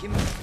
Give me.